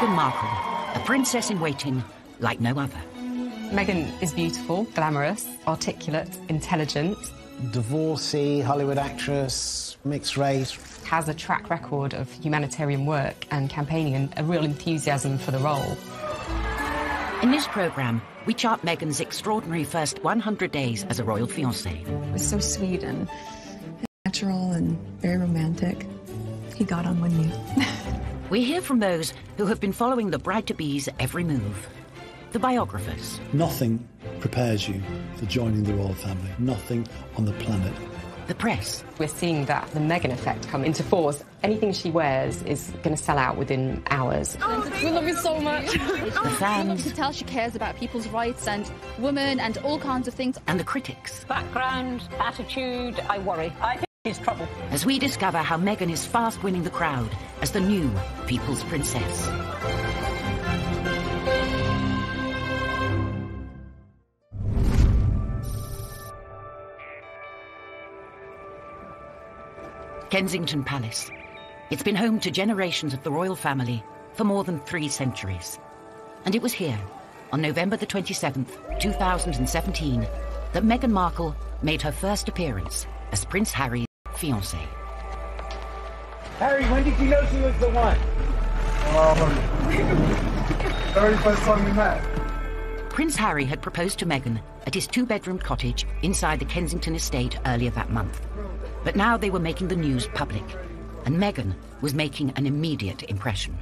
Meghan Markle, a princess in waiting like no other. Meghan is beautiful, glamorous, articulate, intelligent. Divorcee, Hollywood actress, mixed race. Has a track record of humanitarian work and campaigning and a real enthusiasm for the role. In this programme, we chart Meghan's extraordinary first 100 days as a royal fiancée. It was so sweet and natural and very romantic. He got on one knee. we hear from those who have been following the bride-to-be's every move. The biographers. Nothing prepares you for joining the royal family. Nothing on the planet. The press. We're seeing that the Meghan effect come into force. Anything she wears is going to sell out within hours. Oh, we love you so oh, much. the fans. You can tell she cares about people's rights and women and all kinds of things. And the critics. Background, attitude, I worry. I he's trouble. As we discover how Meghan is fast winning the crowd as the new People's Princess. Kensington Palace. It's been home to generations of the royal family for more than three centuries. And it was here, on November the 27th, 2017, that Meghan Markle made her first appearance as Prince Harry's fiancée. Harry, when did you know she was the one? Um, very first time we met. Prince Harry had proposed to Meghan at his two-bedroom cottage inside the Kensington estate earlier that month. But now they were making the news public, and Meghan was making an immediate impression.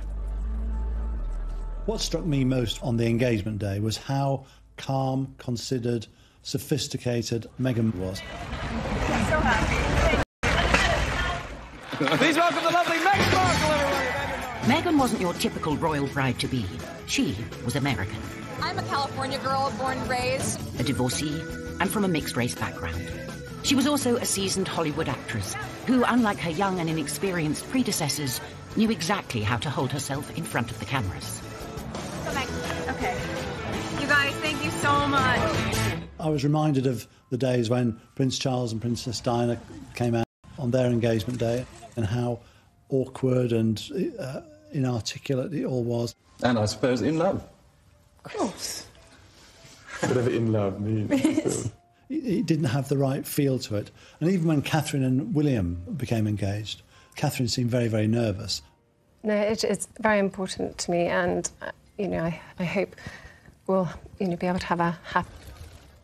What struck me most on the engagement day was how calm, considered, sophisticated Meghan was. I'm so happy. Please welcome the lovely Meghan Markle, everybody. Meghan wasn't your typical royal bride to be. She was American. I'm a California girl, born and raised. A divorcee, and from a mixed race background. She was also a seasoned Hollywood actress who, unlike her young and inexperienced predecessors, knew exactly how to hold herself in front of the cameras. Okay. You guys, thank you so much. I was reminded of the days when Prince Charles and Princess Diana came out on their engagement day and how awkward and uh, inarticulate it all was. And I suppose in love. Of course. Whatever in love means. it didn't have the right feel to it. And even when Catherine and William became engaged, Catherine seemed very, very nervous. No, it, it's very important to me, and uh, you know, I, I hope we'll you know be able to have a happy.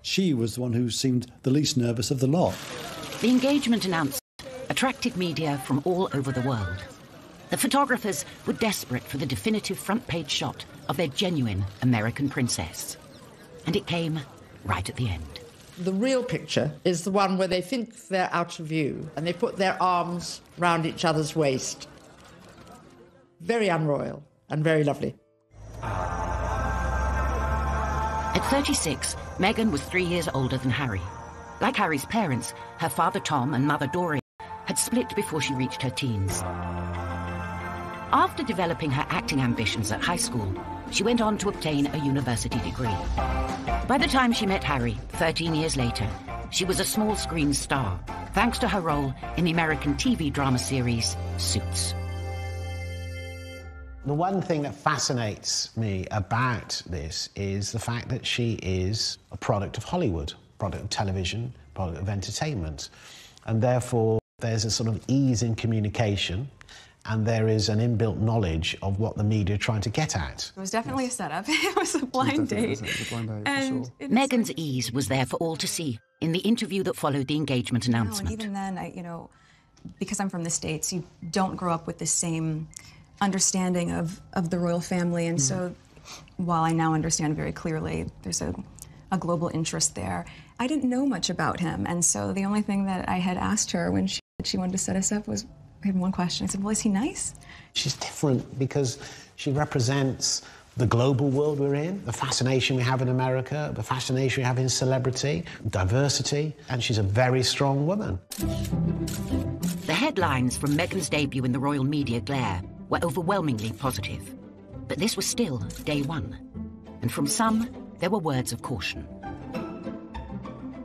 She was the one who seemed the least nervous of the lot. The engagement announcement attracted media from all over the world. The photographers were desperate for the definitive front page shot of their genuine American princess. And it came right at the end. The real picture is the one where they think they're out of view and they put their arms round each other's waist. Very unroyal and very lovely. At 36, Meghan was three years older than Harry. Like Harry's parents, her father Tom and mother Doria had split before she reached her teens. After developing her acting ambitions at high school, she went on to obtain a university degree. By the time she met Harry, 13 years later, she was a small screen star, thanks to her role in the American TV drama series Suits. The one thing that fascinates me about this is the fact that she is a product of Hollywood, product of television, product of entertainment. And therefore, there's a sort of ease in communication and there is an inbuilt knowledge of what the media are trying to get at. It was definitely yes. a setup. it was a blind date. A blind date and sure. Meghan's ease was there for all to see in the interview that followed the engagement announcement. No, even then, I, you know, because I'm from the States, you don't grow up with the same understanding of, of the royal family. And mm. so while I now understand very clearly there's a, a global interest there, I didn't know much about him. And so the only thing that I had asked her when she, she wanted to set us up was I had one question. I said, Well, is he nice? She's different because she represents the global world we're in, the fascination we have in America, the fascination we have in celebrity, diversity, and she's a very strong woman. The headlines from Meghan's debut in the royal media glare were overwhelmingly positive. But this was still day one. And from some, there were words of caution.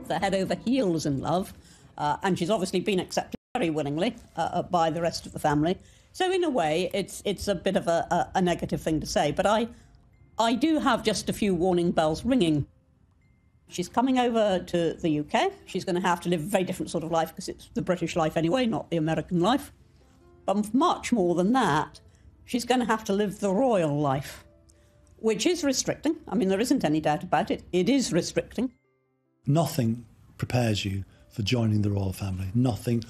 They're head over heels in love, uh, and she's obviously been accepted very willingly uh, by the rest of the family. So in a way, it's it's a bit of a, a, a negative thing to say, but I I do have just a few warning bells ringing. She's coming over to the UK. She's going to have to live a very different sort of life because it's the British life anyway, not the American life. But much more than that, she's going to have to live the royal life, which is restricting. I mean, there isn't any doubt about it. It is restricting. Nothing prepares you for joining the royal family. Nothing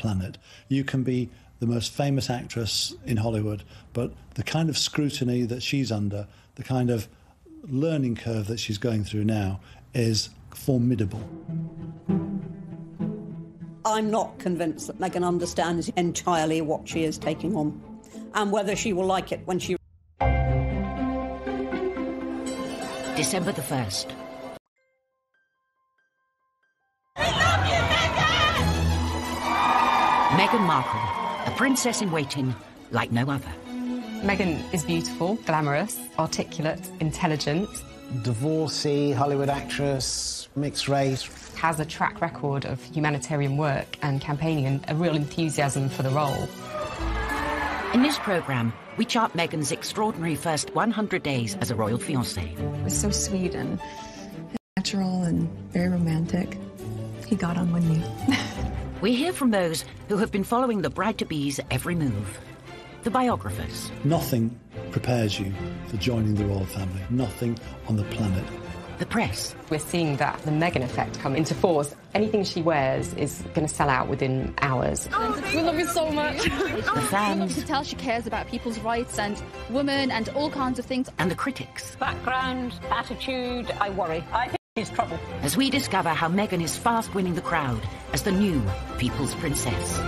planet. You can be the most famous actress in Hollywood, but the kind of scrutiny that she's under, the kind of learning curve that she's going through now is formidable. I'm not convinced that Meghan understands entirely what she is taking on and whether she will like it when she. December the 1st. Meghan Markle, a princess in waiting like no other. Meghan is beautiful, glamorous, articulate, intelligent. Divorcee, Hollywood actress, mixed race. Has a track record of humanitarian work and campaigning and a real enthusiasm for the role. In this programme, we chart Meghan's extraordinary first 100 days as a royal fiancée. It was so sweet and natural and very romantic. He got on one knee. we hear from those who have been following the bride to be's every move. The biographers. Nothing prepares you for joining the royal family. Nothing on the planet. The press. We're seeing that the Meghan effect come into force. Anything she wears is going to sell out within hours. Oh, we love you so much. the oh, fans. You can tell she cares about people's rights and women and all kinds of things. And the critics. Background, attitude, I worry. I she's trouble. As we discover how Meghan is fast winning the crowd as the new People's Princess.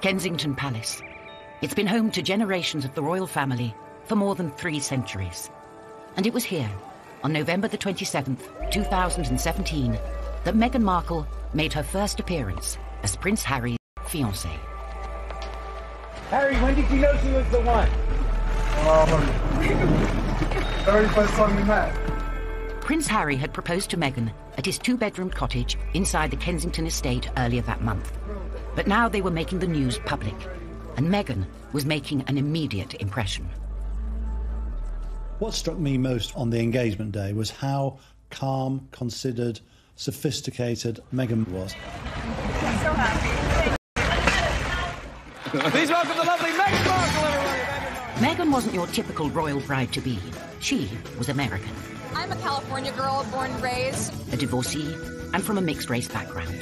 Kensington Palace. It's been home to generations of the royal family for more than three centuries. And it was here, on November the 27th, 2017, that Meghan Markle made her first appearance as Prince Harry's fiancée. Harry, when did you know she was the one? Um, very first time we met. Prince Harry had proposed to Meghan at his two-bedroom cottage inside the Kensington estate earlier that month. But now they were making the news public, and Meghan was making an immediate impression. What struck me most on the engagement day was how calm, considered, sophisticated Meghan was. I'm so happy. Please welcome the lovely Meghan Markle, everybody. Meghan wasn't your typical royal bride to be. She was American. I'm a California girl, born and raised. A divorcee, and from a mixed race background.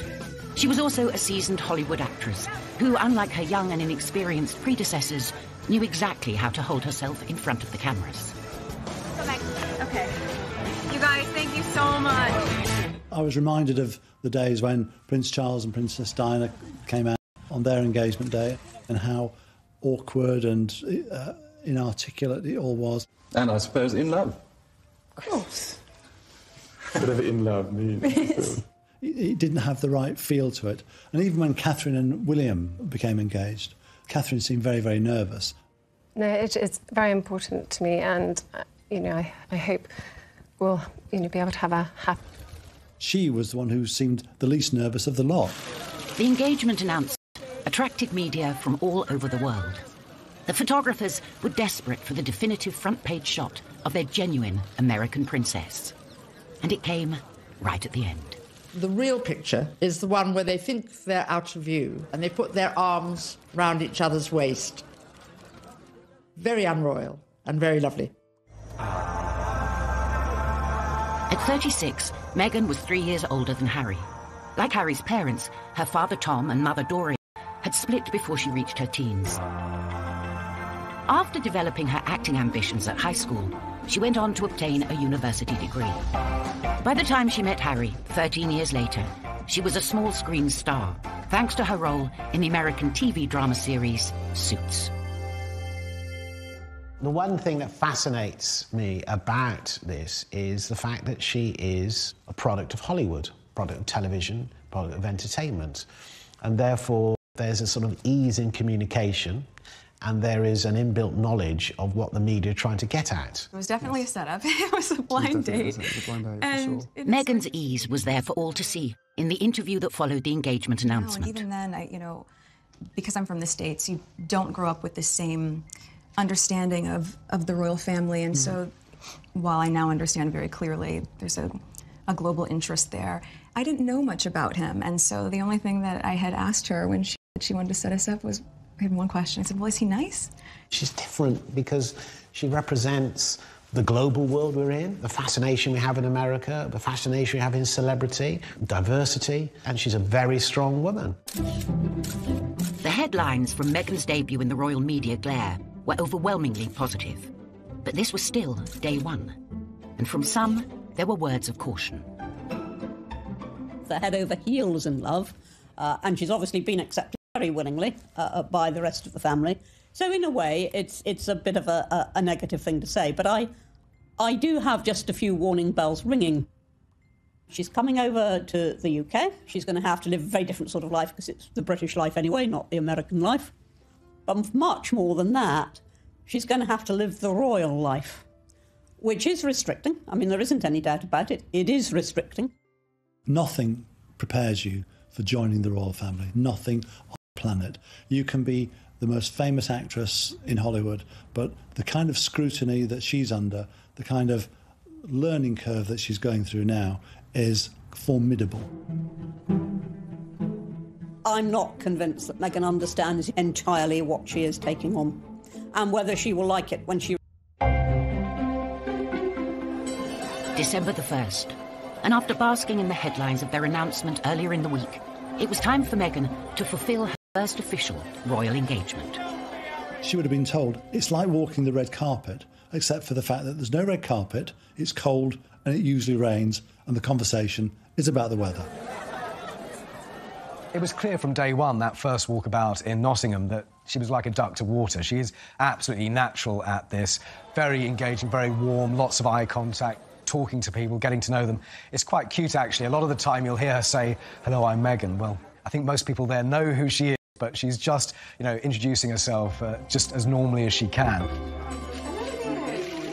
She was also a seasoned Hollywood actress who, unlike her young and inexperienced predecessors, knew exactly how to hold herself in front of the cameras. Okay. You guys, thank you so much. I was reminded of the days when Prince Charles and Princess Diana came out on their engagement day and how awkward and uh, inarticulate it all was. And I suppose in love. Of course. Whatever in love means. it didn't have the right feel to it. And even when Catherine and William became engaged, Catherine seemed very, very nervous. No, it, it's very important to me, and uh, you know, I, I hope we'll you know be able to have a happy. She was the one who seemed the least nervous of the lot. The engagement announcement attracted media from all over the world. The photographers were desperate for the definitive front page shot of their genuine American princess. And it came right at the end. The real picture is the one where they think they're out of view and they put their arms round each other's waist. Very unroyal and very lovely. At 36, Meghan was three years older than Harry. Like Harry's parents, her father Tom and mother Doria had split before she reached her teens. After developing her acting ambitions at high school, she went on to obtain a university degree. By the time she met Harry, 13 years later, she was a small screen star, thanks to her role in the American TV drama series Suits. The one thing that fascinates me about this is the fact that she is a product of Hollywood, product of television, product of entertainment. And therefore, there's a sort of ease in communication and there is an inbuilt knowledge of what the media are trying to get at. It was definitely a setup. it was a blind date. And it was Meghan's ease was there for all to see in the interview that followed the engagement No, announcement. and even then, I, you know, because I'm from the States, you don't grow up with the same understanding of, of the royal family. And so while I now understand very clearly there's a, a global interest there, I didn't know much about him. And so the only thing that I had asked her when she, she wanted to set us up was I had one question. I said, Well, is he nice? She's different because she represents the global world we're in, the fascination we have in America, the fascination we have in celebrity, diversity, and she's a very strong woman. The headlines from Meghan's debut in the royal media glare were overwhelmingly positive. But this was still day one. And from some, there were words of caution. They're head over heels in love, uh, and she's obviously been accepted very willingly uh, uh, by the rest of the family. So in a way, it's it's a bit of a, a, a negative thing to say, but I I do have just a few warning bells ringing. She's coming over to the UK. She's going to have to live a very different sort of life because it's the British life anyway, not the American life. But much more than that, she's going to have to live the royal life, which is restricting. I mean, there isn't any doubt about it. It is restricting. Nothing prepares you for joining the royal family. Nothing planet. You can be the most famous actress in Hollywood, but the kind of scrutiny that she's under, the kind of learning curve that she's going through now, is formidable. I'm not convinced that Meghan understands entirely what she is taking on and whether she will like it when she. December the 1st. And after basking in the headlines of their announcement earlier in the week, it was time for Meghan to fulfill her first official royal engagement. She would have been told it's like walking the red carpet, except for the fact that there's no red carpet, it's cold, and it usually rains, and the conversation is about the weather. It was clear from day one, that first walkabout in Nottingham, that she was like a duck to water. She is absolutely natural at this. Very engaging, very warm, lots of eye contact, talking to people, getting to know them. It's quite cute, actually. A lot of the time you'll hear her say, Hello, I'm Meghan. Well, I think most people there know who she is, but she's just, you know, introducing herself uh, just as normally as she can.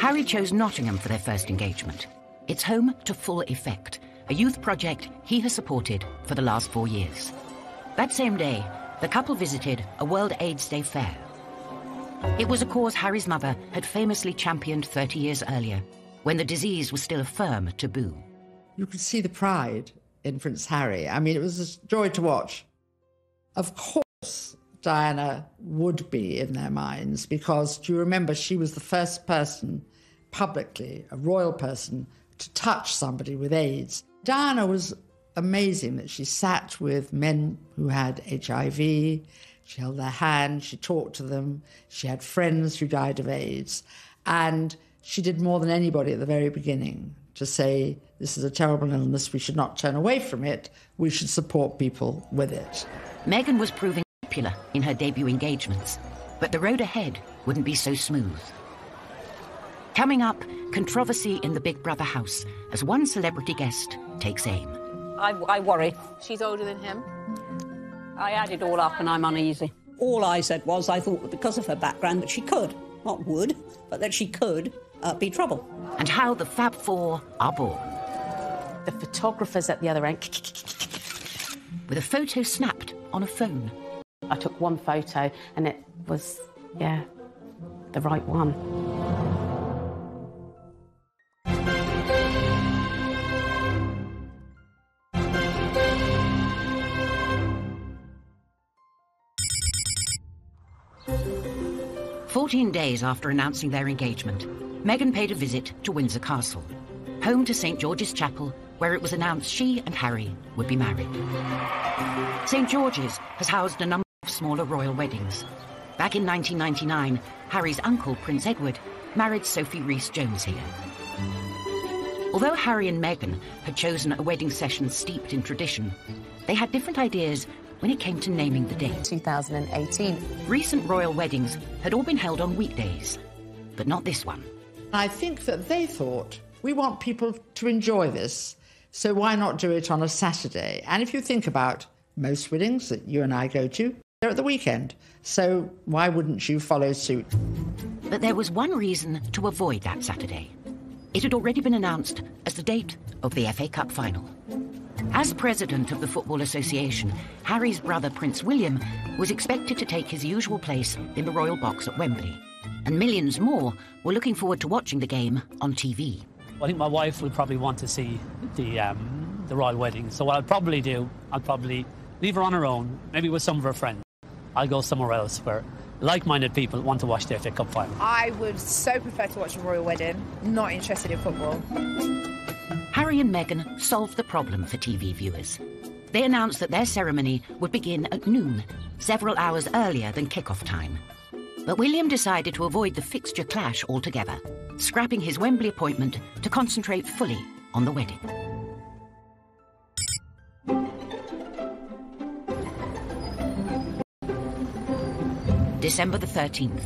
Harry chose Nottingham for their first engagement. It's home to Full Effect, a youth project he has supported for the last four years. That same day, the couple visited a World AIDS Day fair. It was a cause Harry's mother had famously championed 30 years earlier, when the disease was still a firm taboo. You could see the pride in Prince Harry. I mean, it was a joy to watch. Of course, Diana would be in their minds because do you remember she was the first person publicly, a royal person, to touch somebody with AIDS? Diana was amazing that she sat with men who had HIV. She held their hand, she talked to them, she had friends who died of AIDS. And she did more than anybody at the very beginning to say, this is a terrible illness, we should not turn away from it, we should support people with it. Meghan was proving popular in her debut engagements, but the road ahead wouldn't be so smooth. Coming up, controversy in the Big Brother house as one celebrity guest takes aim. I, I worry. She's older than him. I add it all up and I'm uneasy. All I said was I thought that because of her background that she could, not would, but that she could uh, be trouble. And how the Fab Four are born. The photographers at the other end. With a photo snapped on a phone. I took one photo and it was, yeah, the right one. Fourteen days after announcing their engagement, Meghan paid a visit to Windsor Castle, home to St George's Chapel, where it was announced she and Harry would be married. St George's has housed a number smaller royal weddings. Back in 1999, Harry's uncle, Prince Edward, married Sophie Rhys Jones here. Although Harry and Meghan had chosen a wedding session steeped in tradition, they had different ideas when it came to naming the date. 2018. Recent royal weddings had all been held on weekdays, but not this one. I think that they thought, we want people to enjoy this, so why not do it on a Saturday? And if you think about most weddings that you and I go to, They're at the weekend, so why wouldn't you follow suit? But there was one reason to avoid that Saturday. It had already been announced as the date of the FA Cup final. As president of the Football Association, Harry's brother Prince William was expected to take his usual place in the royal box at Wembley. And millions more were looking forward to watching the game on TV. I think my wife would probably want to see the um, the royal wedding. So what I'd probably do, I'd probably leave her on her own, maybe with some of her friends. I'll go somewhere else where like-minded people want to watch the FA Cup final. I would so prefer to watch a royal wedding. Not interested in football. Harry and Meghan solved the problem for TV viewers. They announced that their ceremony would begin at noon, several hours earlier than kick-off time. But William decided to avoid the fixture clash altogether, scrapping his Wembley appointment to concentrate fully on the wedding. December the 13th.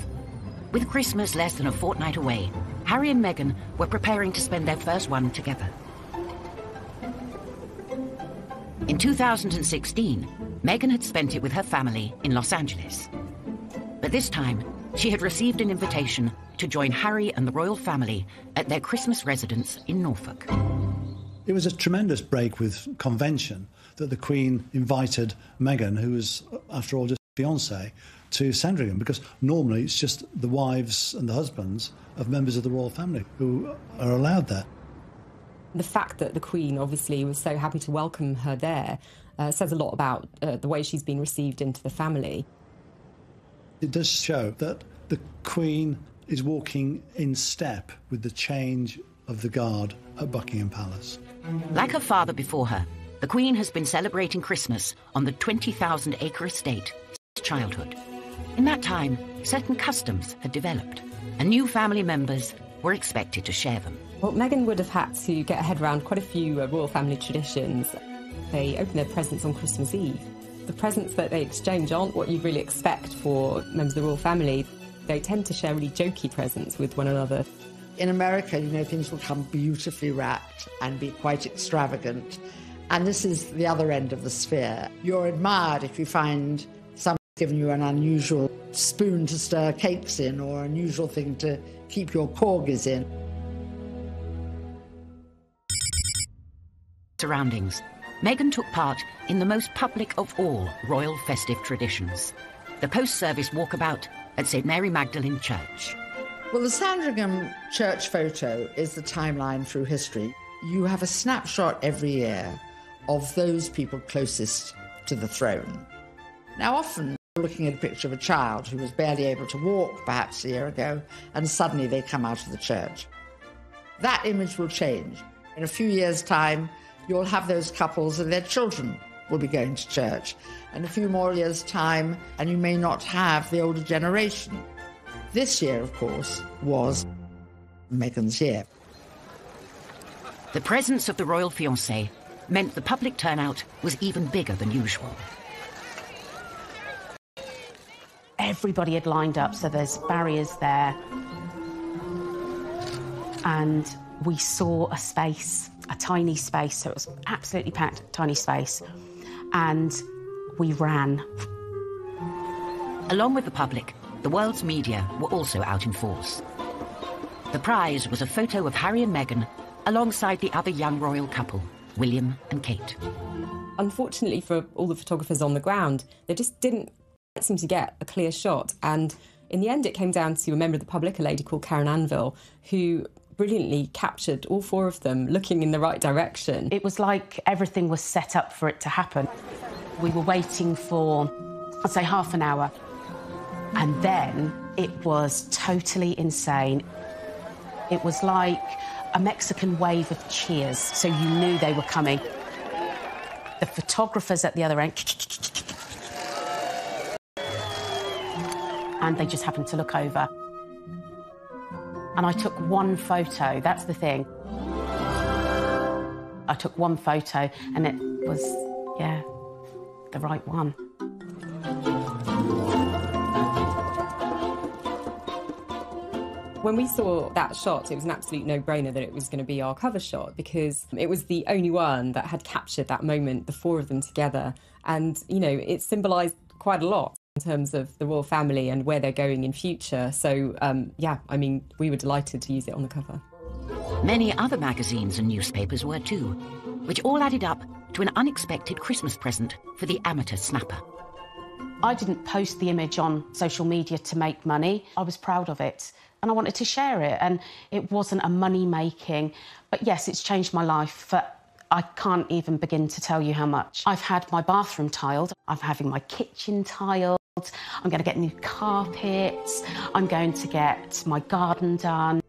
With Christmas less than a fortnight away, Harry and Meghan were preparing to spend their first one together. In 2016, Meghan had spent it with her family in Los Angeles. But this time, she had received an invitation to join Harry and the royal family at their Christmas residence in Norfolk. It was a tremendous break with convention that the Queen invited Meghan, who was, after all, just fiance, to Sandringham because normally it's just the wives and the husbands of members of the royal family who are allowed there. The fact that the Queen obviously was so happy to welcome her there uh, says a lot about uh, the way she's been received into the family. It does show that the Queen is walking in step with the change of the guard at Buckingham Palace. Like her father before her, the Queen has been celebrating Christmas on the 20,000 acre estate since childhood. In that time, certain customs had developed, and new family members were expected to share them. Well, Meghan would have had to get her head around quite a few uh, royal family traditions. They open their presents on Christmas Eve. The presents that they exchange aren't what you'd really expect for members of the royal family. They tend to share really jokey presents with one another. In America, you know, things will come beautifully wrapped and be quite extravagant. And this is the other end of the sphere. You're admired if you find someone given you an unusual spoon to stir cakes in or an unusual thing to keep your corgis in. Surroundings. Meghan took part in the most public of all royal festive traditions the post service walkabout at St. Mary Magdalene Church. Well, the Sandringham church photo is the timeline through history. You have a snapshot every year of those people closest to the throne. Now, often looking at a picture of a child who was barely able to walk perhaps a year ago, and suddenly they come out of the church. That image will change. In a few years' time, you'll have those couples and their children will be going to church. And a few more years' time, and you may not have the older generation. This year, of course, was Meghan's year. The presence of the royal fiancé meant the public turnout was even bigger than usual. Everybody had lined up, so there's barriers there. And we saw a space, a tiny space, so it was absolutely packed, tiny space. And we ran. Along with the public, the world's media were also out in force. The prize was a photo of Harry and Meghan alongside the other young royal couple, William and Kate. Unfortunately for all the photographers on the ground, they just didn't seem to get a clear shot. And in the end, it came down to a member of the public, a lady called Karen Anvil, who brilliantly captured all four of them looking in the right direction. It was like everything was set up for it to happen. We were waiting for, I'd say, half an hour. And then it was totally insane. It was like a Mexican wave of cheers, so you knew they were coming. The photographers at the other end, and they just happened to look over. And I took one photo, that's the thing. I took one photo, and it was, yeah, the right one. When we saw that shot, it was an absolute no brainer that it was going to be our cover shot because it was the only one that had captured that moment, the four of them together. And, you know, it symbolised quite a lot. In terms of the royal family and where they're going in future. So, um, yeah, I mean, we were delighted to use it on the cover. Many other magazines and newspapers were too, which all added up to an unexpected Christmas present for the amateur snapper. I didn't post the image on social media to make money. I was proud of it and I wanted to share it. And it wasn't a money making, but yes, it's changed my life for I can't even begin to tell you how much. I've had my bathroom tiled, I'm having my kitchen tiled, I'm going to get new carpets, I'm going to get my garden done.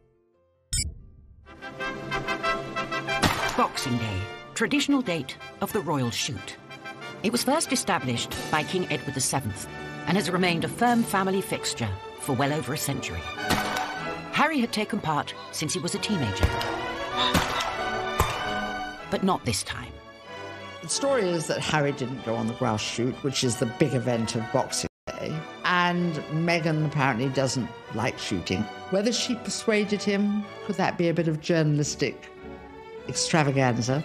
Boxing Day, traditional date of the royal shoot. It was first established by King Edward VII and has remained a firm family fixture for well over a century. Harry had taken part since he was a teenager. But not this time. The story is that Harry didn't go on the grouse shoot, which is the big event of Boxing And Meghan apparently doesn't like shooting. Whether she persuaded him, could that be a bit of journalistic extravaganza?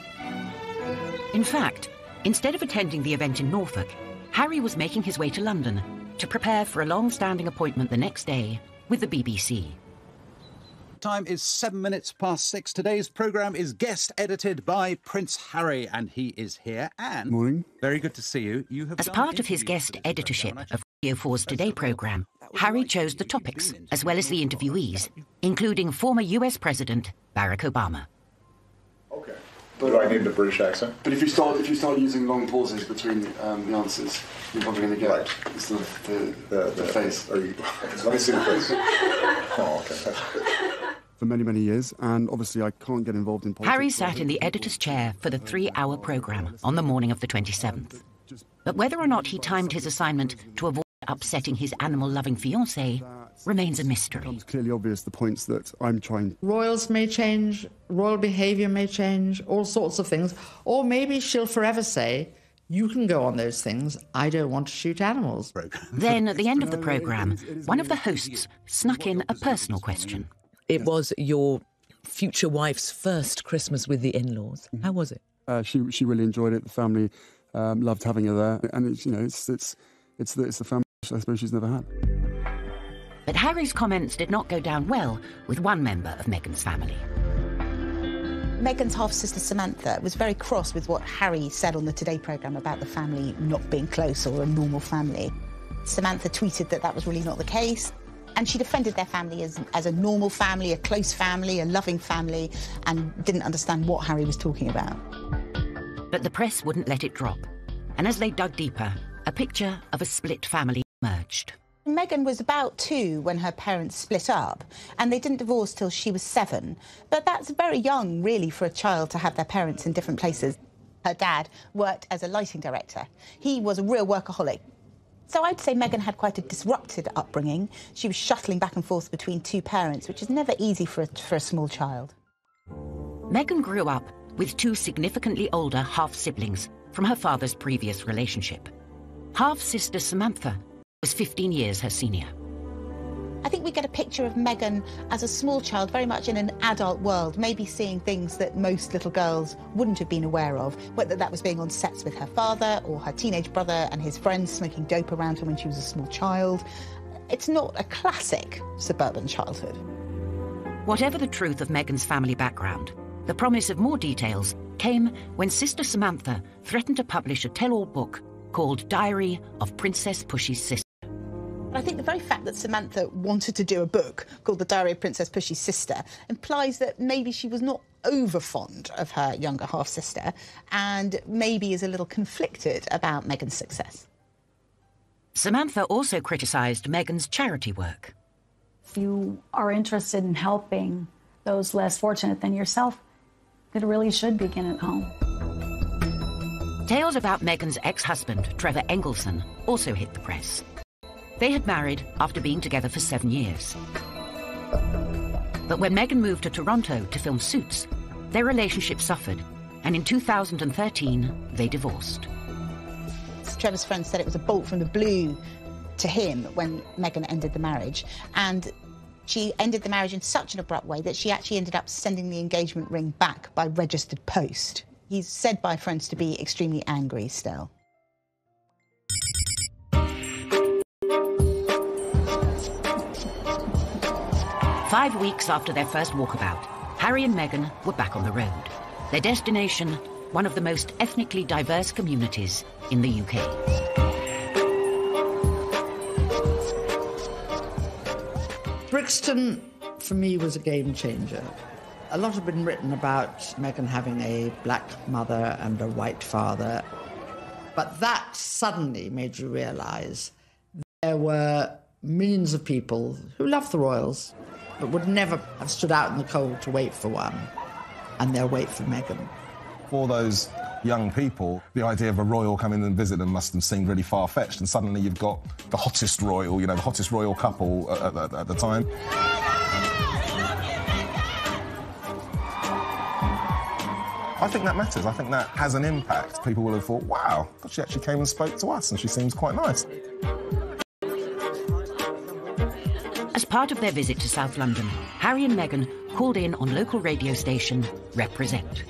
In fact, instead of attending the event in Norfolk, Harry was making his way to London to prepare for a long standing appointment the next day with the BBC. Time is seven minutes past six. Today's programme is guest edited by Prince Harry, and he is here. And morning. Very good to see you. You have As part of his guest editorship of Radio 4's Today programme, Harry chose the topics as well as the interviewees, including former US President Barack Obama. Okay. But Do I need the British accent? But if you start if you start using long pauses between um, the answers, you're probably going to get Right. it's the, the, The, the face. Are you, let me see the face. Oh, okay. For many many years, and obviously I can't get involved in politics. Harry sat in the editor's chair for the three hour programme on the morning of the 27th. But whether or not he timed his assignment to avoid upsetting his animal loving fiancée remains a mystery. It's clearly obvious the points that I'm trying. Royals may change, royal behaviour may change, all sorts of things. Or maybe she'll forever say, You can go on those things. I don't want to shoot animals. Then, at the end of the programme, one of the hosts snuck in a personal question. It was your future wife's first Christmas with the in-laws. How was it? Uh, she she really enjoyed it. The family um, loved having her there, and it's you know it's it's it's the it's the family I suppose she's never had. But Harry's comments did not go down well with one member of Meghan's family. Meghan's half sister Samantha was very cross with what Harry said on the Today programme about the family not being close or a normal family. Samantha tweeted that that was really not the case. And she defended their family as, as a normal family, a close family, a loving family, and didn't understand what Harry was talking about. But the press wouldn't let it drop. And as they dug deeper, a picture of a split family emerged. Meghan was about two when her parents split up, and they didn't divorce till she was seven. But that's very young, really, for a child to have their parents in different places. Her dad worked as a lighting director. He was a real workaholic. So I'd say Meghan had quite a disrupted upbringing. She was shuttling back and forth between two parents, which is never easy for a, for a small child. Meghan grew up with two significantly older half siblings from her father's previous relationship. Half sister Samantha was 15 years her senior. I think we get a picture of Meghan as a small child, very much in an adult world, maybe seeing things that most little girls wouldn't have been aware of, whether that was being on sets with her father or her teenage brother and his friends smoking dope around her when she was a small child. It's not a classic suburban childhood. Whatever the truth of Meghan's family background, the promise of more details came when Sister Samantha threatened to publish a tell all book called Diary of Princess Pushy's Sister. But I think the very fact that Samantha wanted to do a book called The Diary of Princess Pushy's Sister implies that maybe she was not over fond of her younger half sister and maybe is a little conflicted about Meghan's success. Samantha also criticised Meghan's charity work. If you are interested in helping those less fortunate than yourself, it really should begin at home. Tales about Meghan's ex husband, Trevor Engelson, also hit the press. They had married after being together for seven years. But when Meghan moved to Toronto to film Suits, their relationship suffered, and in 2013, they divorced. Trevor's friend said it was a bolt from the blue to him when Meghan ended the marriage. And she ended the marriage in such an abrupt way that she actually ended up sending the engagement ring back by registered post. He's said by friends to be extremely angry still. Five weeks after their first walkabout, Harry and Meghan were back on the road. Their destination, one of the most ethnically diverse communities in the UK. Brixton, for me, was a game changer. A lot had been written about Meghan having a black mother and a white father, but that suddenly made you realise there were millions of people who loved the royals, but would never have stood out in the cold to wait for one, and they'll wait for Meghan. For those young people, the idea of a royal coming and visit them must have seemed really far fetched, and suddenly you've got the hottest royal, you know, the hottest royal couple at, at, at the time. I think that matters. I think that has an impact. People will have thought, wow, she actually came and spoke to us and she seems quite nice. As part of their visit to South London, Harry and Meghan called in on local radio station Reprezent.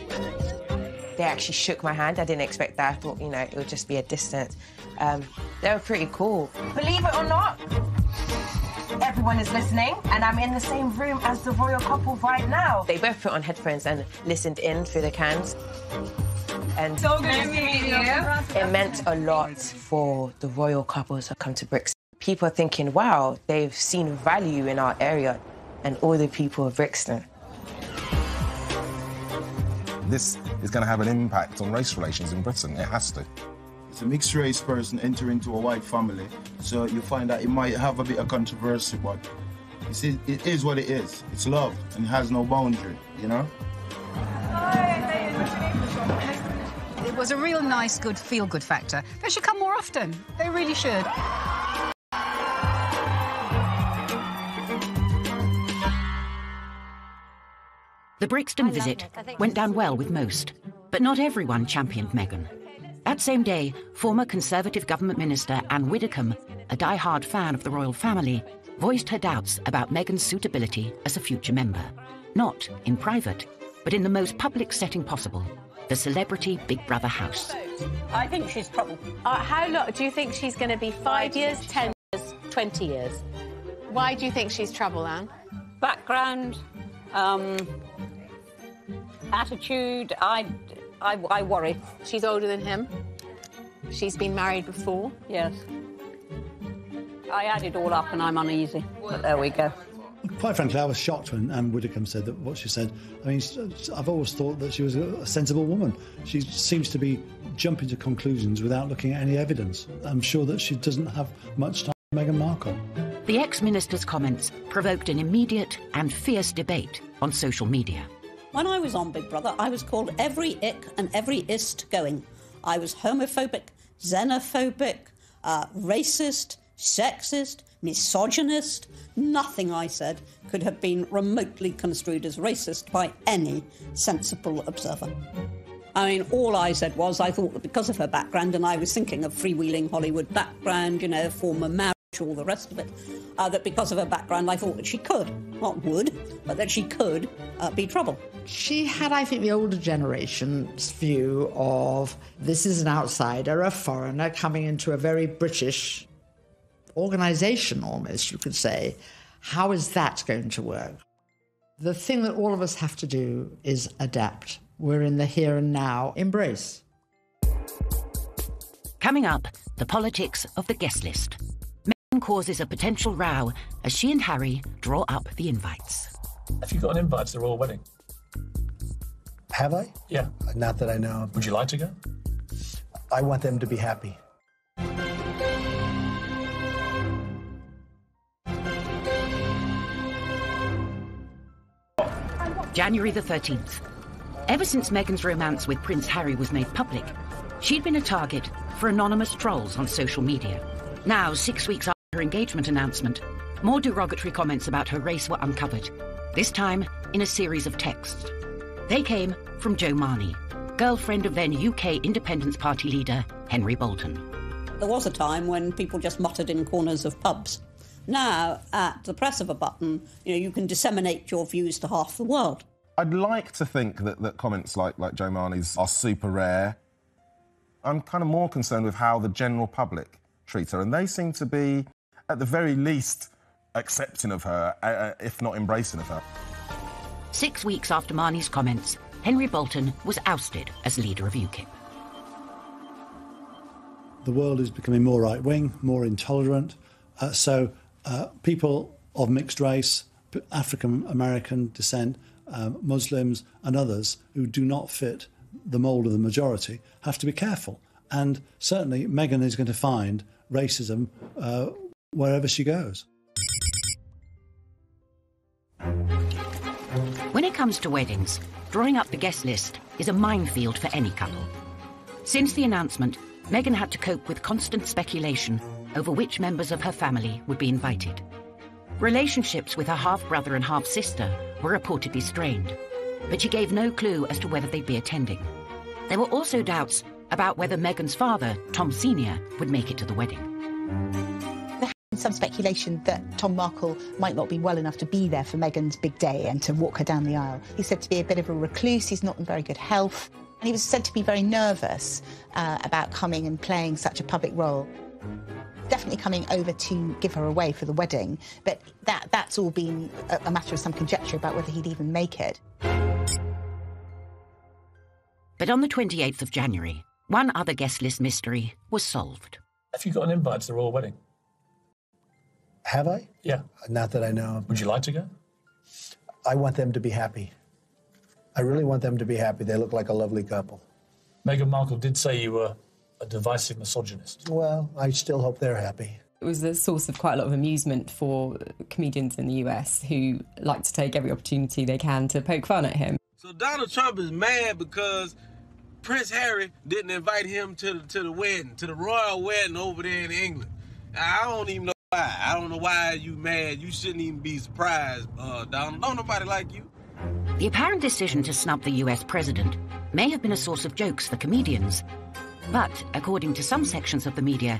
They actually shook my hand. I didn't expect that. I thought, you know, it would just be a distance. Um, they were pretty cool. Believe it or not, everyone is listening, and I'm in the same room as the royal couple right now. They both put on headphones and listened in through the cans. And So good to meet you. it meant a lot for the royal couples to come to Brixton. People are thinking, wow, they've seen value in our area and all the people of Brixton. This is going to have an impact on race relations in Britain. It has to. It's a mixed race person entering into a white family, so you find that it might have a bit of controversy, but you see, it is what it is. It's love and it has no boundary, you know? It was a real nice, good, feel good factor. They should come more often. They really should. The Brixton visit went down well with most, but not everyone championed Meghan. That same day, former Conservative government minister Anne Widdecombe, a die-hard fan of the royal family, voiced her doubts about Meghan's suitability as a future member. Not in private, but in the most public setting possible, the celebrity Big Brother house. I think she's trouble. Uh, how long do you think she's going to be? Five years, ten years, twenty years? Why do you think she's trouble, Anne? Background, um, attitude. I, I, I worry. She's older than him. She's been married before. Yes. I add it all up and I'm uneasy. But there we go. Quite frankly, I was shocked when Anne Widdecombe said that what she said. I mean, I've always thought that she was a sensible woman. She seems to be jumping to conclusions without looking at any evidence. I'm sure that she doesn't have much time for Meghan Markle. The ex-minister's comments provoked an immediate and fierce debate on social media. When I was on Big Brother, I was called every ick and every ist going. I was homophobic, xenophobic, uh, racist, sexist, misogynist. Nothing I said could have been remotely construed as racist by any sensible observer. I mean, all I said was I thought that because of her background, and I was thinking of freewheeling Hollywood background, you know, former marriage, all the rest of it, uh, that because of her background, I thought that she could, not would, but that she could uh, be trouble. She had, I think, the older generation's view of this is an outsider, a foreigner coming into a very British organisation, almost, you could say. How is that going to work? The thing that all of us have to do is adapt. We're in the here and now. Embrace. Coming up, the politics of the guest list. Meghan causes a potential row as she and Harry draw up the invites. Have you got an invite to the royal wedding? Have I? Yeah. Not that I know of. Would you like to go? I want them to be happy. January the 13th. Ever since Meghan's romance with Prince Harry was made public, she'd been a target for anonymous trolls on social media. Now, six weeks after her engagement announcement, more derogatory comments about her race were uncovered, this time in a series of texts. They came from Jo Marney, girlfriend of then UK Independence Party leader Henry Bolton. There was a time when people just muttered in corners of pubs. Now, at the press of a button, you know, you can disseminate your views to half the world. I'd like to think that, that comments like, like Jo Marney's are super rare. I'm kind of more concerned with how the general public treat her, and they seem to be, at the very least, accepting of her, uh, if not embracing of her. Six weeks after Marney's comments, Henry Bolton was ousted as leader of UKIP. The world is becoming more right wing, more intolerant. Uh, so uh, people of mixed race, African American descent, um, Muslims, and others who do not fit the mould of the majority have to be careful. And certainly, Meghan is going to find racism uh, wherever she goes. When it comes to weddings, drawing up the guest list is a minefield for any couple. Since the announcement, Meghan had to cope with constant speculation over which members of her family would be invited. Relationships with her half brother and half sister were reportedly strained, but she gave no clue as to whether they'd be attending. There were also doubts about whether Meghan's father, Tom Sr., would make it to the wedding. There has been some speculation that Tom Markle might not be well enough to be there for Meghan's big day and to walk her down the aisle. He's said to be a bit of a recluse, he's not in very good health, and he was said to be very nervous uh, about coming and playing such a public role definitely coming over to give her away for the wedding, but that, that's all been a, a matter of some conjecture about whether he'd even make it. But on the 28th of January, one other guest list mystery was solved. Have you got an invite to the royal wedding? Have I? Yeah. Not that I know of. Would you like to go? I want them to be happy. I really want them to be happy. They look like a lovely couple. Meghan Markle did say you were a divisive misogynist. Well, I still hope they're happy. It was a source of quite a lot of amusement for comedians in the US who like to take every opportunity they can to poke fun at him. So Donald Trump is mad because Prince Harry didn't invite him to the, to the wedding, to the royal wedding over there in England. I don't even know why. I don't know why you mad. You shouldn't even be surprised, uh, Donald. Don't nobody like you. The apparent decision to snub the US president may have been a source of jokes for comedians, but according to some sections of the media,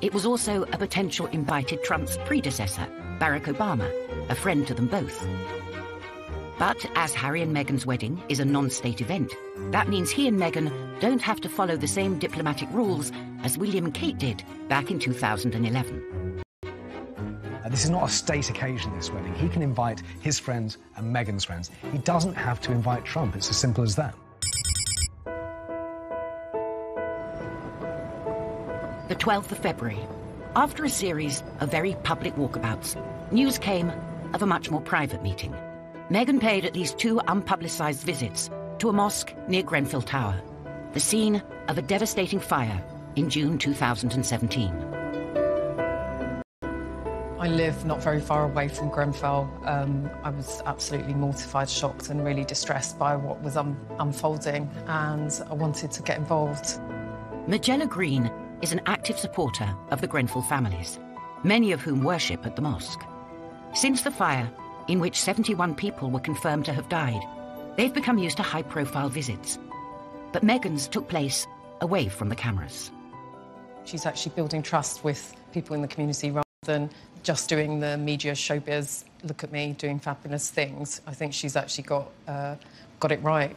it was also a potential invited Trump's predecessor, Barack Obama, a friend to them both. But as Harry and Meghan's wedding is a non state event, that means he and Meghan don't have to follow the same diplomatic rules as William and Kate did back in 2011. Uh, this is not a state occasion, this wedding. He can invite his friends and Meghan's friends. He doesn't have to invite Trump. It's as simple as that. The 12th of February. After a series of very public walkabouts, news came of a much more private meeting. Meghan paid at least two unpublicised visits to a mosque near Grenfell Tower, the scene of a devastating fire in June 2017. I live not very far away from Grenfell. Um, I was absolutely mortified, shocked, and really distressed by what was un- unfolding, and I wanted to get involved. Majella Green is an active supporter of the Grenfell families, many of whom worship at the mosque. Since the fire, in which 71 people were confirmed to have died, they've become used to high profile visits. But Meghan's took place away from the cameras. She's actually building trust with people in the community rather than just doing the media showbiz, look at me doing fabulous things. I think she's actually got, uh, got it right.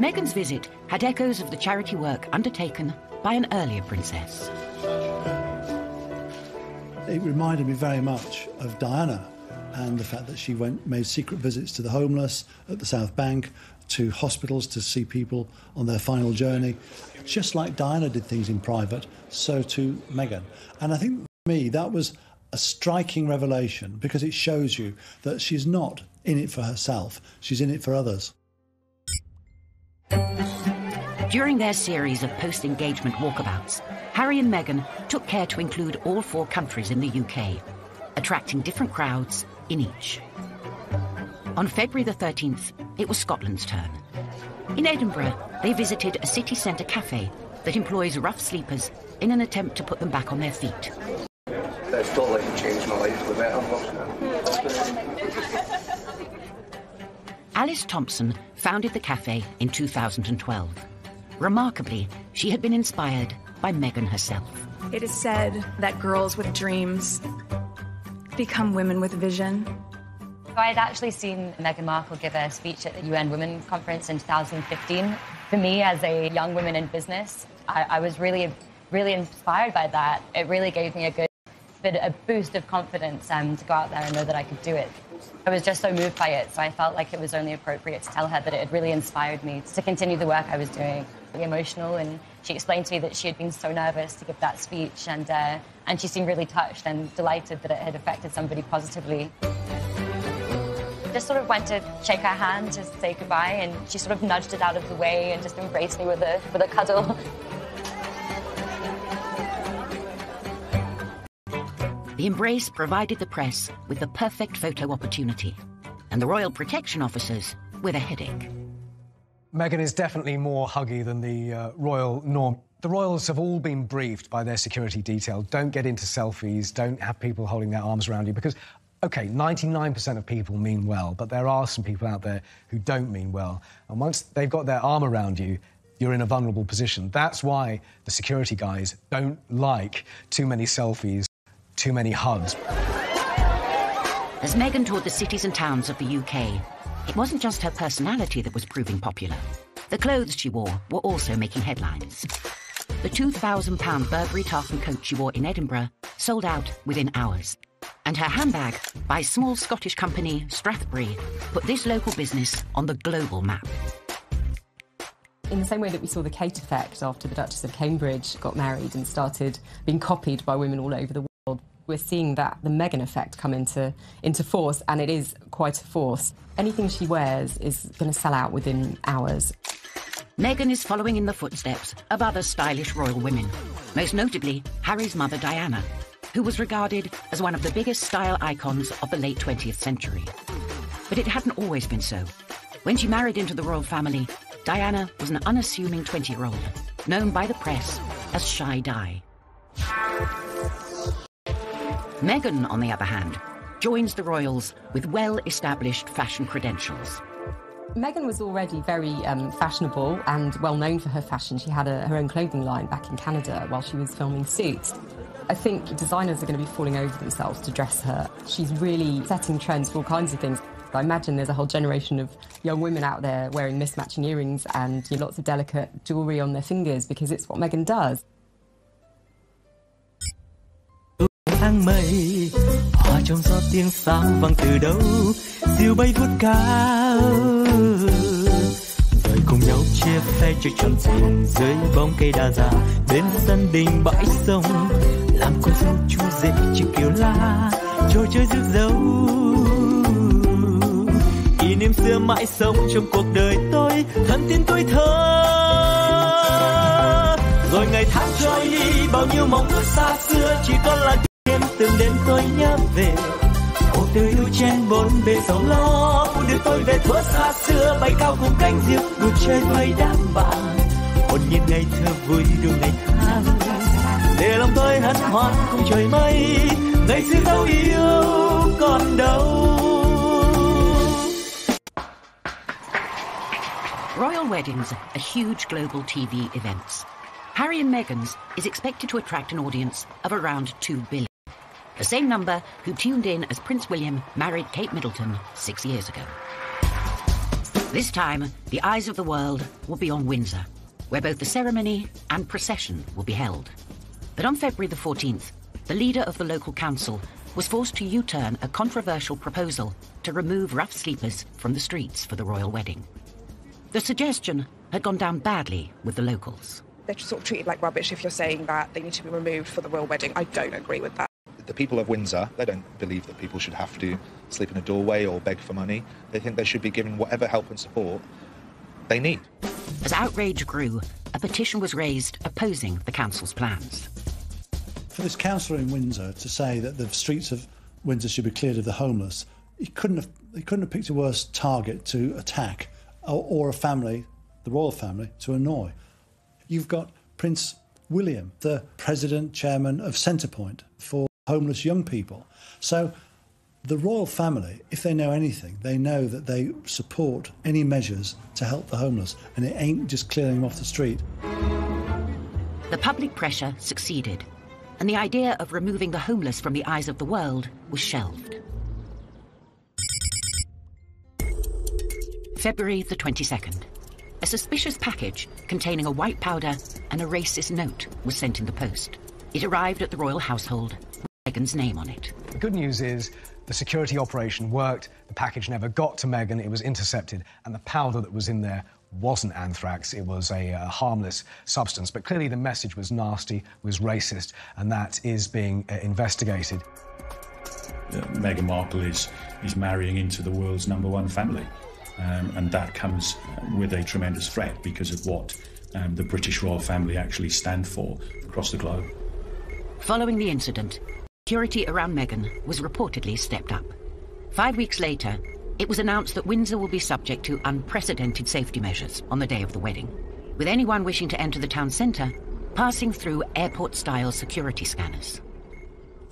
Meghan's visit had echoes of the charity work undertaken by an earlier princess. It reminded me very much of Diana and the fact that she went made secret visits to the homeless at the South Bank, to hospitals to see people on their final journey. Just like Diana did things in private, so too Meghan. And I think for me that was a striking revelation because it shows you that she's not in it for herself, she's in it for others. During their series of post engagement walkabouts, Harry and Meghan took care to include all four countries in the UK, attracting different crowds in each. On February the 13th, it was Scotland's turn. In Edinburgh, they visited a city centre cafe that employs rough sleepers in an attempt to put them back on their feet. That's totally changed my life for the better. Alice Thompson founded the cafe in 2012. Remarkably, she had been inspired by Meghan herself. It is said that girls with dreams become women with vision. I had actually seen Meghan Markle give a speech at the UN Women Conference in 2015. For me, as a young woman in business, I, I was really, really inspired by that. It really gave me a good bit a boost of confidence um, to go out there and know that I could do it. I was just so moved by it, so I felt like it was only appropriate to tell her that it had really inspired me to continue the work I was doing. Really emotional, and she explained to me that she had been so nervous to give that speech, and uh, and she seemed really touched and delighted that it had affected somebody positively. Just sort of went to shake her hand to say goodbye, and she sort of nudged it out of the way and just embraced me with a with a cuddle. The embrace provided the press with the perfect photo opportunity, and the royal protection officers with a headache. Meghan is definitely more huggy than the uh, royal norm. The royals have all been briefed by their security detail. Don't get into selfies, don't have people holding their arms around you because, OK, 99% of people mean well, but there are some people out there who don't mean well. And once they've got their arm around you, you're in a vulnerable position. That's why the security guys don't like too many selfies too many hugs. As Meghan toured the cities and towns of the UK, it wasn't just her personality that was proving popular. The clothes she wore were also making headlines. The £2,000 Burberry tartan coat she wore in Edinburgh sold out within hours. And her handbag by small Scottish company Strathberry put this local business on the global map. In the same way that we saw the Kate effect after the Duchess of Cambridge got married and started being copied by women all over the world we're seeing that the Meghan effect come into into force, and it is quite a force. Anything she wears is going to sell out within hours. Meghan is following in the footsteps of other stylish royal women, most notably Harry's mother Diana, who was regarded as one of the biggest style icons of the late 20th century. But it hadn't always been so. When she married into the royal family, Diana was an unassuming 20 year old, known by the press as Shy Di. Meghan, on the other hand, joins the royals with well-established fashion credentials. Meghan was already very um, fashionable and well known for her fashion. She had a, her own clothing line back in Canada while she was filming Suits. I think designers are going to be falling over themselves to dress her. She's really setting trends for all kinds of things. I imagine there's a whole generation of young women out there wearing mismatching earrings and you know, lots of delicate jewellery on their fingers because it's what Meghan does. Áng mây. Hòa trong gió tiếng sao vang từ đâu? Diều bay vút cao. Rồi cùng nhau chia phe chơi tròn tiền dưới bóng cây đa già. Bên sân đình bãi sông, làm con dâu chú rể chiếc kiều la, trò chơi rước dâu kỷ niệm xưa mãi sống trong cuộc đời tôi, thân tin tôi thơ. Rồi ngày tháng trôi đi, bao nhiêu mong ước xa xưa, chỉ còn là từng đêm tôi nhớ về cuộc đời yêu trên bốn bề sóng lo cuộc đưa tôi về thuở xa xưa, bay cao cùng cánh diều đủ chơi với đám bạn hồn nhiên ngày thơ vui đủ ngày tháng để lòng tôi hân hoan cùng trời mây, ngày xưa dấu yêu còn đâu Royal weddings are huge global TV events. Harry and Meghan's is expected to attract an audience of around 2 billion. The same number who tuned in as Prince William married Kate Middleton six years ago. This time, the eyes of the world will be on Windsor, where both the ceremony and procession will be held. But on February the 14th, the leader of the local council was forced to U turn a controversial proposal to remove rough sleepers from the streets for the royal wedding. The suggestion had gone down badly with the locals. They're sort of treated like rubbish if you're saying that they need to be removed for the royal wedding. I don't agree with that the people of Windsor, they don't believe that people should have to sleep in a doorway or beg for money. They think they should be given whatever help and support they need. As outrage grew, a petition was raised opposing the council's plans. For this councillor in Windsor to say that the streets of Windsor should be cleared of the homeless, he couldn't have, he couldn't have picked a worse target to attack or, or a family, the royal family, to annoy. You've got Prince William, the president, chairman of Centrepoint for homeless young people. So the royal family, if they know anything, they know that they support any measures to help the homeless, and it ain't just clearing them off the street. The public pressure succeeded, and the idea of removing the homeless from the eyes of the world was shelved. February the 22nd. A suspicious package containing a white powder and a racist note was sent in the post. It arrived at the royal household Meghan's name on it. The good news is the security operation worked, the package never got to Meghan, it was intercepted, and the powder that was in there wasn't anthrax, it was a uh, harmless substance. But clearly the message was nasty, was racist, and that is being uh, investigated. Uh, Meghan Markle is, is marrying into the world's number one family. Um, and that comes with a tremendous threat because of what um, the British royal family actually stand for across the globe. Following the incident, security around Meghan was reportedly stepped up. Five weeks later, it was announced that Windsor will be subject to unprecedented safety measures on the day of the wedding, with anyone wishing to enter the town centre passing through airport style security scanners.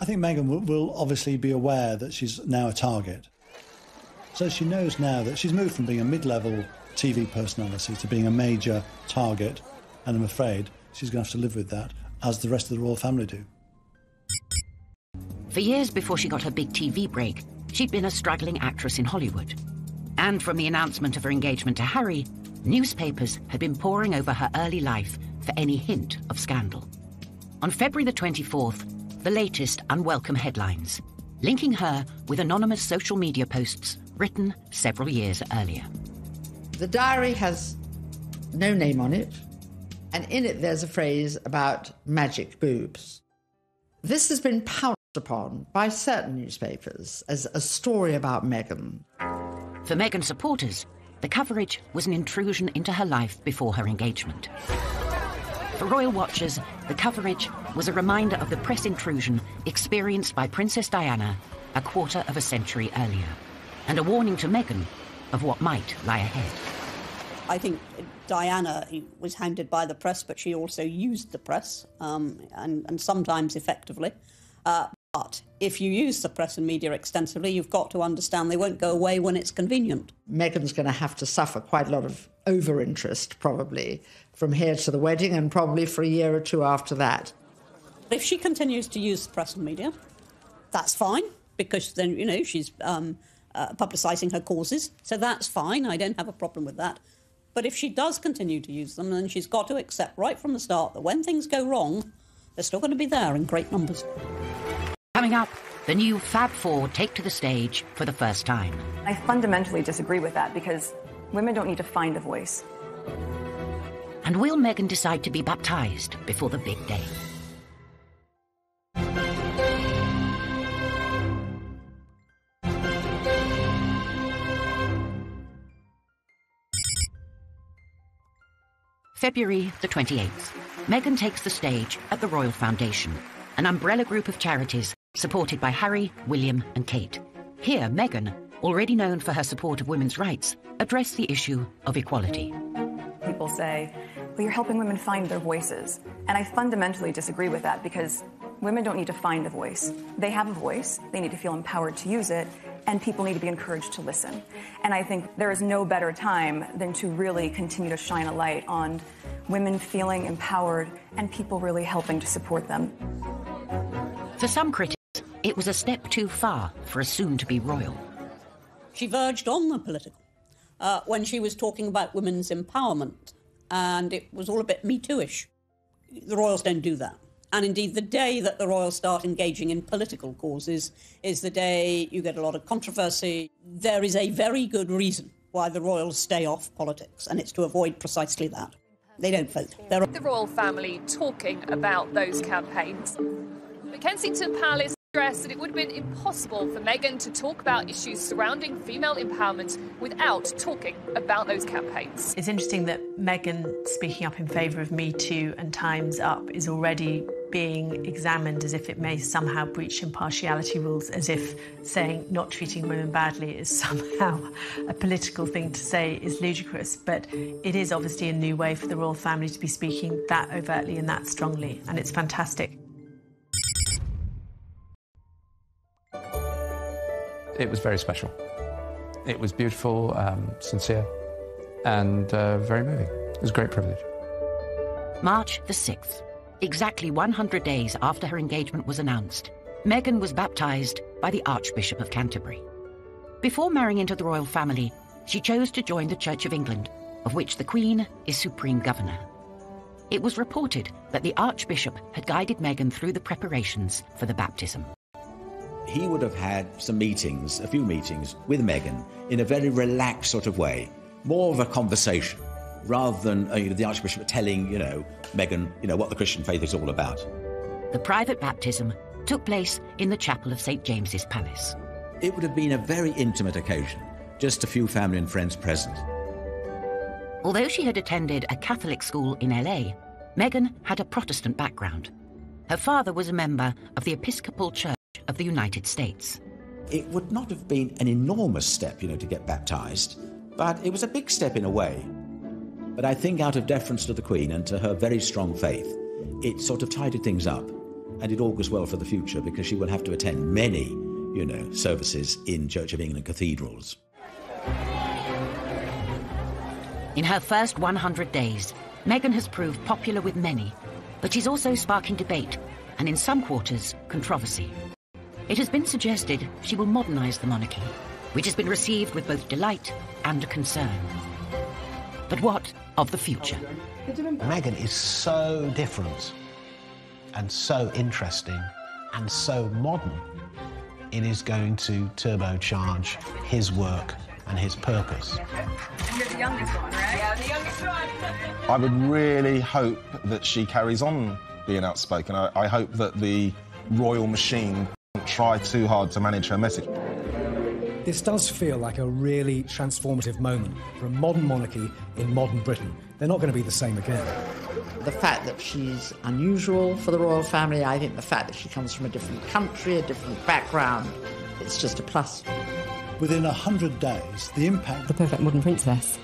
I think Meghan will, obviously be aware that she's now a target. So she knows now that she's moved from being a mid level TV personality to being a major target, and I'm afraid she's going to have to live with that, as the rest of the royal family do. For years before she got her big TV break, she'd been a struggling actress in Hollywood. And from the announcement of her engagement to Harry, newspapers had been poring over her early life for any hint of scandal. On February the 24th, the latest unwelcome headlines, linking her with anonymous social media posts written several years earlier. The diary has no name on it, and in it there's a phrase about magic boobs. This has been pounced upon by certain newspapers as a story about Meghan. For Meghan supporters, the coverage was an intrusion into her life before her engagement. For royal watchers, the coverage was a reminder of the press intrusion experienced by Princess Diana a quarter of a century earlier and a warning to Meghan of what might lie ahead. I think Diana was hounded by the press, but she also used the press, um, and, and, sometimes effectively. Uh, but if you use the press and media extensively, you've got to understand they won't go away when it's convenient. Meghan's going to have to suffer quite a lot of over interest, probably, from here to the wedding and probably for a year or two after that. If she continues to use the press and media, that's fine, because then, you know, she's um, uh, publicising her causes. So that's fine. I don't have a problem with that. But if she does continue to use them, then she's got to accept right from the start that when things go wrong, they're still going to be there in great numbers. Coming up, the new Fab Four take to the stage for the first time. I fundamentally disagree with that because women don't need to find a voice. And will Meghan decide to be baptised before the big day? February the 28th, Meghan takes the stage at the Royal Foundation, an umbrella group of charities supported by Harry, William, and Kate. Here, Meghan, already known for her support of women's rights, addressed the issue of equality. People say, well, you're helping women find their voices. And I fundamentally disagree with that because women don't need to find a voice. They have a voice, they need to feel empowered to use it, and people need to be encouraged to listen. And I think there is no better time than to really continue to shine a light on women feeling empowered and people really helping to support them. For some critics, it was a step too far for a soon to be royal. She verged on the political uh, when she was talking about women's empowerment, and it was all a bit Me Too ish. The royals don't do that. And indeed, the day that the royals start engaging in political causes is the day you get a lot of controversy. There is a very good reason why the royals stay off politics, and it's to avoid precisely that. They don't vote. They're... The royal family talking about those campaigns. But Kensington Palace stressed that it would have been impossible for Meghan to talk about issues surrounding female empowerment without talking about those campaigns. It's interesting that Meghan speaking up in favour of Me Too and Time's Up is already being examined as if it may somehow breach impartiality rules, as if saying not treating women badly is somehow a political thing to say is ludicrous. But it is obviously a new way for the royal family to be speaking that overtly and that strongly, and it's fantastic. It was very special. It was beautiful, um, sincere, and uh, very moving. It was a great privilege. March the 6th, exactly 100 days after her engagement was announced, Meghan was baptised by the Archbishop of Canterbury. Before marrying into the royal family, she chose to join the Church of England, of which the Queen is supreme governor. It was reported that the Archbishop had guided Meghan through the preparations for the baptism. He would have had some meetings, a few meetings with Meghan in a very relaxed sort of way, more of a conversation, rather than uh, you know, the Archbishop telling, you know, Meghan, you know, what the Christian faith is all about. The private baptism took place in the chapel of St James's Palace. It would have been a very intimate occasion, just a few family and friends present. Although she had attended a Catholic school in LA, Meghan had a Protestant background. Her father was a member of the Episcopal Church of the United States. It would not have been an enormous step, you know, to get baptized, but it was a big step in a way. But I think out of deference to the Queen and to her very strong faith, it sort of tidied things up. And it augurs well for the future because she will have to attend many, you know, services in Church of England cathedrals. In her first 100 days, Meghan has proved popular with many, but she's also sparking debate and in some quarters, controversy. It has been suggested she will modernise the monarchy, which has been received with both delight and concern. But what of the future? Meghan is so different and so interesting and so modern. It is going to turbocharge his work and his purpose. You're the youngest one, right? Yeah, I'm the youngest one. I would really hope that she carries on being outspoken. I, I hope that the royal machine doesn't try too hard to manage her message. This does feel like a really transformative moment for a modern monarchy in modern Britain. They're not going to be the same again. The fact that she's unusual for the royal family, I think the fact that she comes from a different country, a different background, it's just a plus. Within a hundred days, the impact. The perfect modern princess.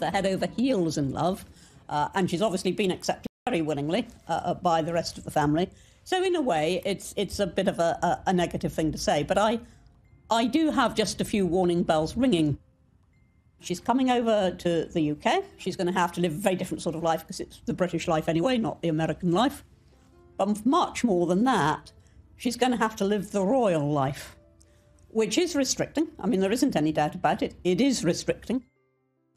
They're head over heels in love, uh, and she's obviously been accepted very willingly uh, uh, by the rest of the family. So in a way, it's it's a bit of a, a, a negative thing to say, but I I do have just a few warning bells ringing. She's coming over to the UK. She's going to have to live a very different sort of life because it's the British life anyway, not the American life. But much more than that, she's going to have to live the royal life, which is restricting. I mean, there isn't any doubt about it. It is restricting.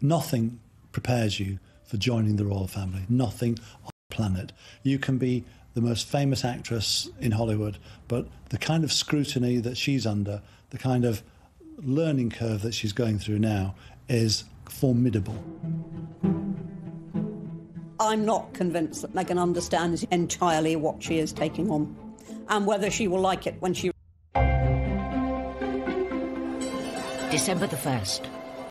Nothing prepares you for joining the royal family. Nothing on the planet. You can be the most famous actress in Hollywood, but the kind of scrutiny that she's under, the kind of learning curve that she's going through now, is formidable. I'm not convinced that Meghan understands entirely what she is taking on and whether she will like it when she. December the 1st.